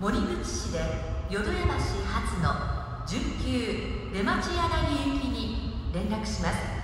森口市で淀屋橋発の準急出町柳行きに連絡します。